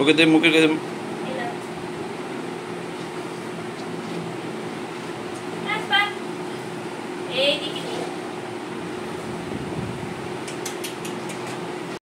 ওকে দে মুখে দে এই দিকে